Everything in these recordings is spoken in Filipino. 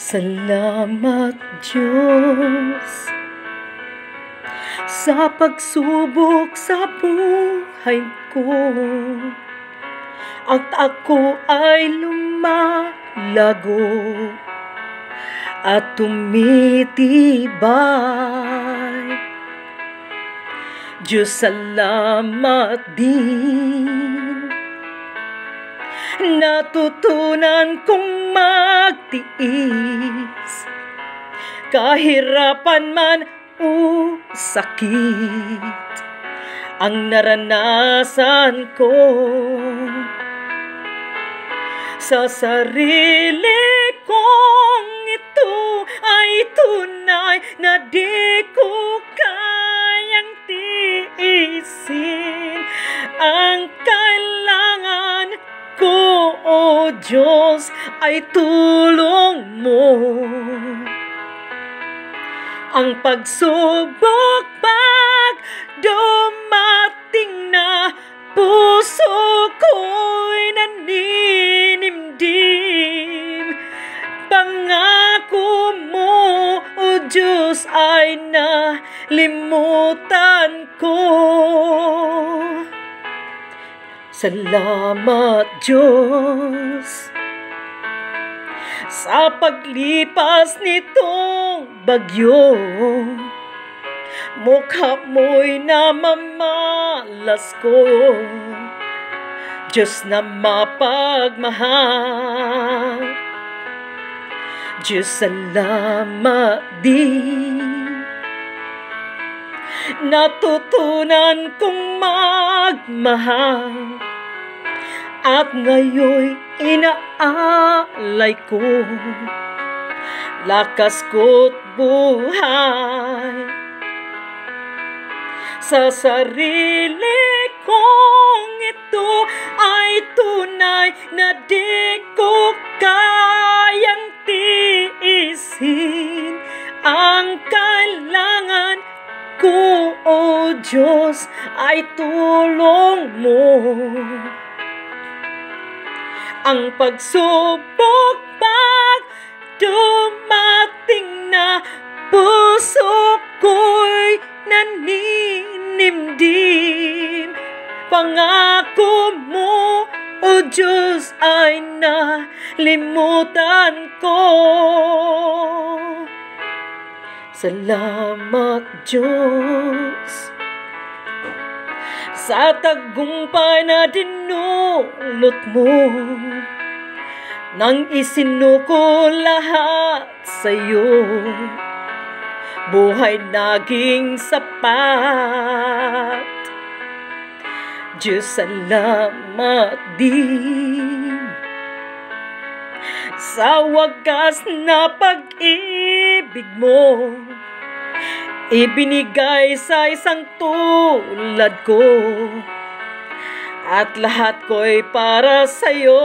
Salamat Diyos sa pagsubok sa buhay ko at ako ay lumalago at tumitibay. Diyos salamat din Natutunan kong magtiis. Kahirapan man o sakit Ang naranasan ko. Sa sarili kong ito ay tunay na di ko kayang tiisin. Ang kailangan ko, O Diyos, ay tulong mo. Ang pagsubok pag dumating na puso ko'y naninimdim. Pangako mo, O Diyos, ay nalimutan ko. Salamat Diyos. Sa paglipas nitong bagyo. Mukha mo'y namamalas ko. Diyos na mapagmahal. Diyos salamat din Natutunan kong magmahal. At ngayon inaalay ko Lakas ko't buhay. Sa sarili kong ito ay tunay na di ko kayang tiisin. Ang kailangan ko, O Diyos, ay tulong mo ang pagsubok pag dumating na puso ko'y naninimdim. Pangako mo, O Diyos, ay nalimutan ko. Salamat, Diyos. Sa tagumpay na dinulot mo nang isinuko lahat sa'yo buhay naging sapat. Diyos salamat din sa wagas na pag-ibig mo ibinigay sa isang tulad ko. At lahat ko'y para sa'yo.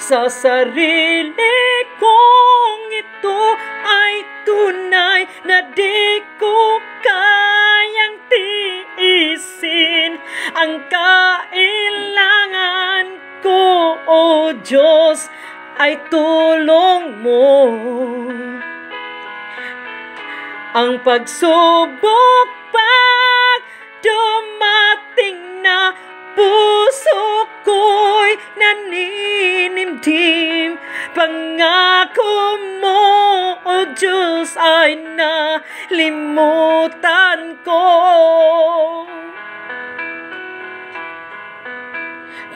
Sa sarili kong ito ay tunay na di ko kayang tiisin. Ang kailangan Diyos ay tulong mo. Ang pagsubok pag dumating na puso ko'y naninimtim Pangako mo, O Diyos, ay nalimutan ko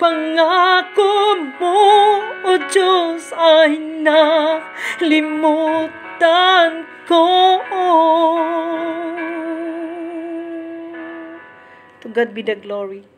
Pangako mo, O Diyos, ay nalimutan ko. To God be the glory.